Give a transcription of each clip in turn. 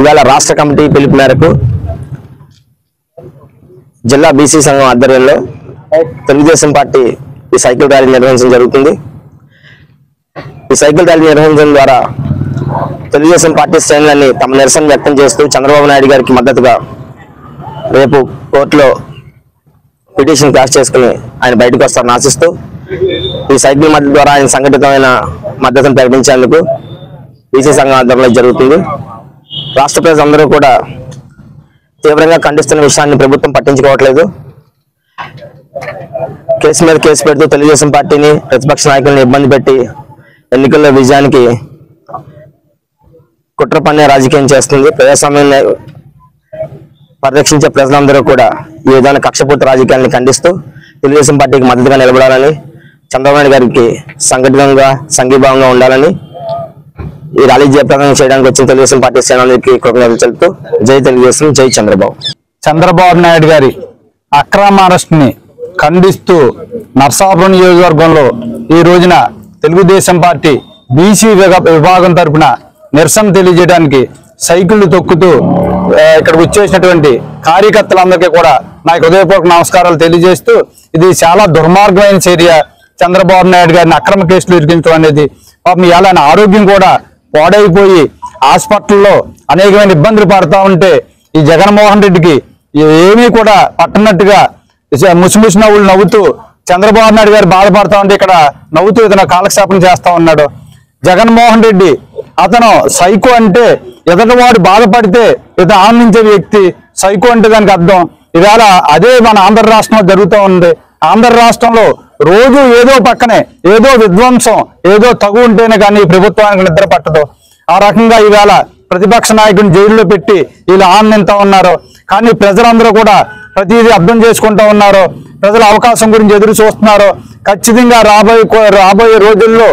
ఇవాళ రాష్ట్ర కమిటీ పిలుపు మేరకు జిల్లా బీసీ సంఘం ఆధ్వర్యంలో తెలుగుదేశం పార్టీ ఈ సైకిల్ ర్యాలీ నిర్వహించడం జరుగుతుంది. ఈ సైకిల్ ర్యాలీ నిర్వహించడం ద్వారా తెలుగుదేశం పార్టీ శ్రేణులన్నీ తమ నిరసన వ్యక్తం చేస్తూ చంద్రబాబు నాయుడు గారికి మద్దతుగా రేపు కోర్టులో పిటిషన్ క్యాష్ చేసుకుని ఆయన బయటకు వస్తారని ఆశిస్తూ ఈ సైకిల్ మద్దతు ద్వారా ఆయన సంఘటితమైన మద్దతును ప్రకటించేందుకు బీసీ సంఘం ఆధ్వర్యంలో జరుగుతుంది. రాష్ట్ర ప్రజలందరూ కూడా తీవ్రంగా ఖండిస్తున్న విషయాన్ని ప్రభుత్వం పట్టించుకోవట్లేదు. కేసు మీద కేసు పెడుతూ తెలుగుదేశం పార్టీని ప్రతిపక్ష నాయకులను ఇబ్బంది పెట్టి ఎన్నికల్లో విజయానికి కుట్ర పన్నే రాజకీయం చేస్తుంది. ప్రజాస్వామ్యాన్ని పరిరక్షించే ప్రజలందరూ కూడా ఈ విధంగా కక్షపూర్తి రాజకీయాన్ని ఖండిస్తూ తెలుగుదేశం పార్టీకి మద్దతుగా నిలబడాలని చంద్రబాబు నాయుడు గారికి సంఘటితంగా సంఘీభావంగా ఉండాలని ఈ ర్యాలీ జయప్రదం చేయడానికి వచ్చిన తెలుగుదేశం పార్టీ సేనానికి కృతజ్ఞతలు తెలుపుతూ జై తెలుగుదేశం జై చంద్రబాబు. చంద్రబాబు నాయుడు గారి అక్రమ అరెస్ట్ని ఖండిస్తూ నర్సాపురం నియోజకవర్గంలో ఈ రోజున తెలుగుదేశం పార్టీ బీసీ విభాగం తరపున నిరసన తెలియజేయడానికి సైకిళ్ళు తొక్కుతూ ఇక్కడికి వచ్చేసినటువంటి కార్యకర్తలందరికీ కూడా నాకు హృదయపూర్వక నమస్కారాలు తెలియజేస్తూ ఇది చాలా దుర్మార్గమైన చర్య. చంద్రబాబు నాయుడు గారిని అక్రమ కేసులు ఇరికించడం అనేది పాపం ఇవాళ ఆరోగ్యం కూడా పాడైపోయి హాస్పిటల్లో అనేకమైన ఇబ్బందులు పడతా ఉంటే ఈ జగన్మోహన్ రెడ్డికి ఏమీ కూడా పట్టనట్టుగా ముసిముసి నవ్వులు నవ్వుతూ చంద్రబాబు నాయుడు గారు బాధపడతా ఉంటే ఇక్కడ నవ్వుతూ ఇతను కాలక్షేపం చేస్తా ఉన్నాడు. జగన్మోహన్ రెడ్డి అతను సైకో అంటే ఎదటివాడు బాధపడితే ఇతను ఆనందించే వ్యక్తి సైకో అంటే దానికి అర్థం. ఇవాళ అదే మన ఆంధ్ర రాష్ట్రంలో జరుగుతూ ఉంది. ఆంధ్ర రాష్ట్రంలో రోజు ఏదో పక్కనే ఏదో విధ్వంసం ఏదో తగు ఉంటేనే కానీ ప్రభుత్వానికి నిద్ర పట్టదు. ఆ రకంగా ఇవాళ ప్రతిపక్ష నాయకుడిని జైల్లో పెట్టి వీళ్ళు ఆనందింతా ఉన్నారు. కానీ ప్రజలందరూ కూడా ప్రతిదీ అర్థం చేసుకుంటూ ఉన్నారు. ప్రజల అవకాశం గురించి ఎదురు చూస్తున్నారు. ఖచ్చితంగా రాబోయే కో- రాబోయే రోజుల్లో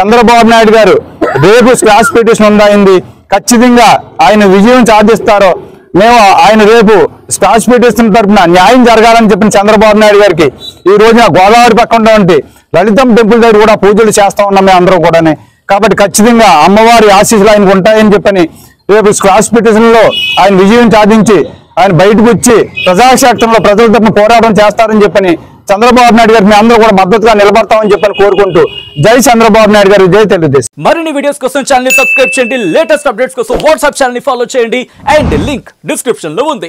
చంద్రబాబు నాయుడు గారు రేపు స్క్రాష్ పిటిషన్ ఉందాయింది ఖచ్చితంగా ఆయన విజయం సాధిస్తారు. మేము ఆయన రేపు స్క్రాష్ పిటిషన్ తరఫున న్యాయం జరగాలని చెప్పిన చంద్రబాబు నాయుడు గారికి ఈ రోజున గోదావరి పక్కన ఉన్నటువంటి లలితం టెంపుల్ దగ్గర కూడా పూజలు చేస్తా ఉన్నాం మేము అందరం కూడానే. కాబట్టి ఖచ్చితంగా అమ్మవారి ఆశీస్సులు ఆయనకు ఉంటాయని చెప్పని రేపు స్క్రాచ్ పిటిషన్లో ఆయన విజయం సాధించి ఆయన బయటకు వచ్చి ప్రజాక్షేత్రంలో ప్రజల తరపున పోరాటం చేస్తారని చెప్పని చంద్రబాబు నాయుడు గారు మేము అందరూ కూడా మద్దతుగా నిలబడతామని చెప్పని కోరుకుంటూ జై చంద్రబాబు నాయుడు గారు జై తెలుగుదేశం. మరిన్ని వీడియోస్ కోసం ఛానల్ సబ్స్క్రైబ్ చేయండి. లేటెస్ట్ అప్డేట్స్ కోసం వాట్సాప్ ఛానల్ని ఫాలో చేయండి. అండ్ లింక్ డిస్క్రిప్షన్లో ఉంది.